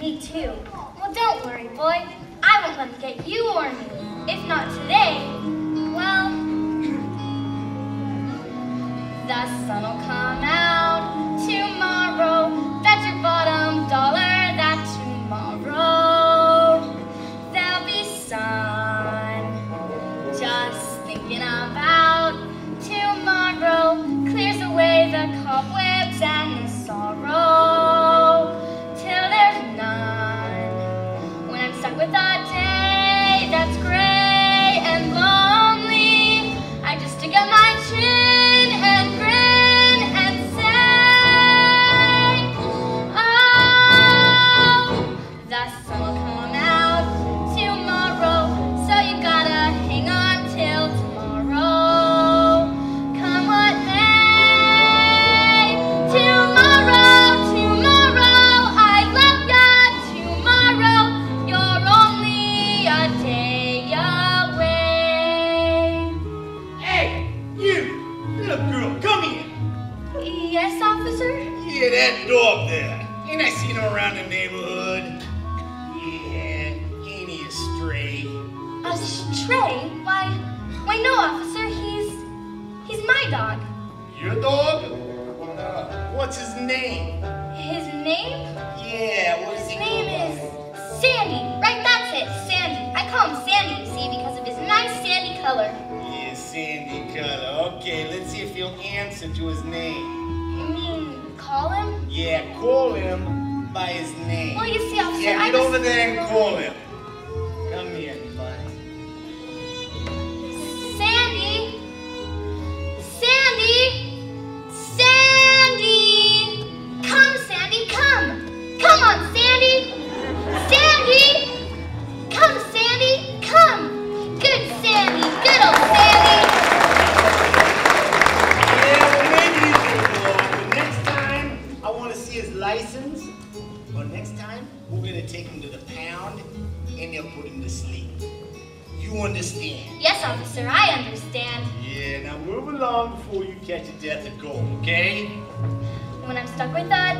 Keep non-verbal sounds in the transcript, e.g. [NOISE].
me too. Well, don't worry, boy. I won't let them get you or me. If not today, well, [CLEARS THROAT] the sun'll come out tomorrow. Bet your bottom dollar that tomorrow little girl, come here. Yes, officer. Yeah, that dog there. Ain't I seen him around the neighborhood? Yeah, ain't he a stray? A stray? Why, why no, officer. He's, he's my dog. Your dog? Uh, what's his name? His Okay, let's see if he'll answer to his name. You mean call him? Yeah, call him by his name. Well, you see, officer, yeah, I get just... over there and call him. Or next time we're gonna take him to the pound and they'll put him to sleep. You understand? Yes, officer, I understand. Yeah, now move along before you catch a death of gold, okay? When I'm stuck with a